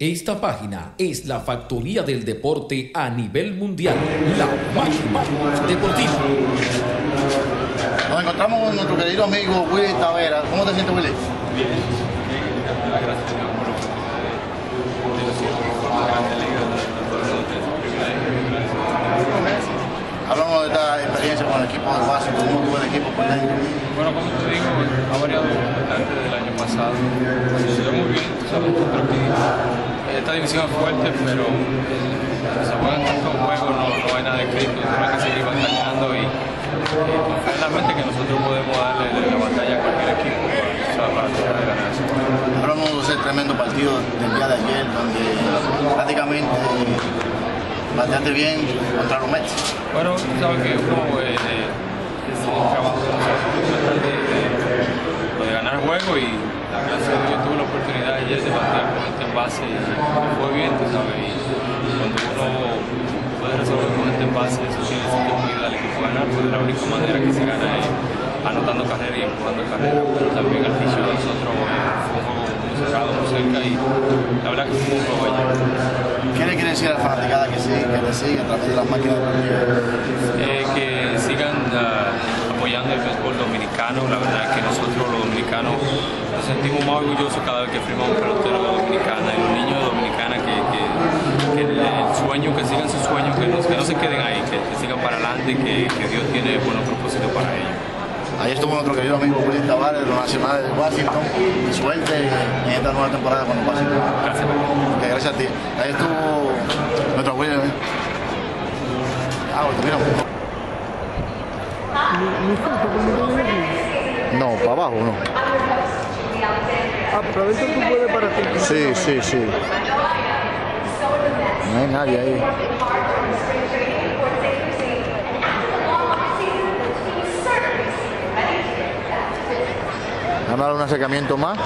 Esta página es la factoría del deporte a nivel mundial, la máquina deportiva. Nos encontramos con nuestro querido amigo Willy Tavera. ¿Cómo te sientes, Willy? Bien, gracias de liga de Hablamos de esta experiencia con el equipo del Washington, ¿cómo tuvo el equipo? Bueno, como te digo, ha variado bastante del año pasado. Se ve muy bien, sabes, esta división es fuerte, pero se juegan tantos juegos, no, no hay nada escrito, hay que seguir batallando y, y confiar en la mente que nosotros podemos darle la batalla a cualquier equipo para, para tratar de ganar ese juego. Hablamos de ese tremendo partido del día de ayer, donde prácticamente bastante bien contra los Mets. Bueno, sabes que uno eh, eh, trabajo de nosotros, tratar de, de, de ganar el juego y gracias a Dios yo tuve la oportunidad ayer de batear me fue bien, tú sabes, y cuando uno puede resolver con este envase, eso tiene sentido que al equipo ganar, porque la única manera que se gana es anotando carrera y empujando carrera, pero también el piso de nosotros fue un juego muy cerrado, muy cerca y la verdad que fue un juego ayer. ¿Qué le quiere decir a la fanaticada que sigue, que le sigue a través de las máquinas? Eh, que sigan uh, apoyando el béisbol dominicano. La verdad es que nosotros los dominicanos nos sentimos más orgullosos cada vez que firmamos un pelotero Dominicana y los niños de Dominicana que, que, que el, el, sueño, que sigan sus sueños, que no, se queden ahí, que, que sigan para adelante, que, que Dios tiene buenos propósitos para ellos. Ahí estuvo nuestro querido amigo Willy Tavares de los Nacionales de Washington. Y suerte en esta nueva temporada con los Washington. Gracias. Okay, gracias a ti. Ahí estuvo nuestro Willy. ¿eh? Ah, bueno, mira. No, para abajo no. Ah, pero tú puedes para ti. Sí, sí, sí. Hay nadie ahí. A dar un acercamiento más.